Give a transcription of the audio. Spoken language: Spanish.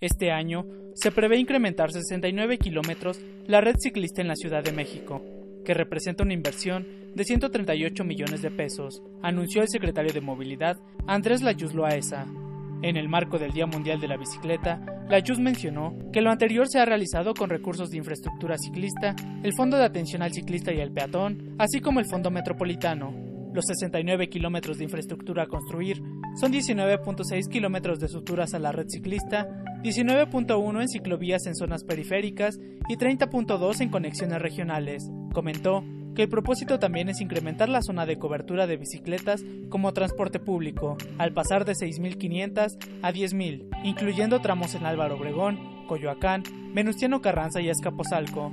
Este año se prevé incrementar 69 kilómetros la red ciclista en la Ciudad de México, que representa una inversión de 138 millones de pesos, anunció el secretario de Movilidad Andrés Layuz Loaesa. En el marco del Día Mundial de la Bicicleta, Layuz mencionó que lo anterior se ha realizado con recursos de infraestructura ciclista, el Fondo de Atención al Ciclista y al Peatón, así como el Fondo Metropolitano. Los 69 kilómetros de infraestructura a construir son 19.6 kilómetros de suturas a la red ciclista, 19.1 en ciclovías en zonas periféricas y 30.2 en conexiones regionales. Comentó que el propósito también es incrementar la zona de cobertura de bicicletas como transporte público, al pasar de 6.500 a 10.000, incluyendo tramos en Álvaro Obregón, Coyoacán, Venustiano Carranza y Escaposalco.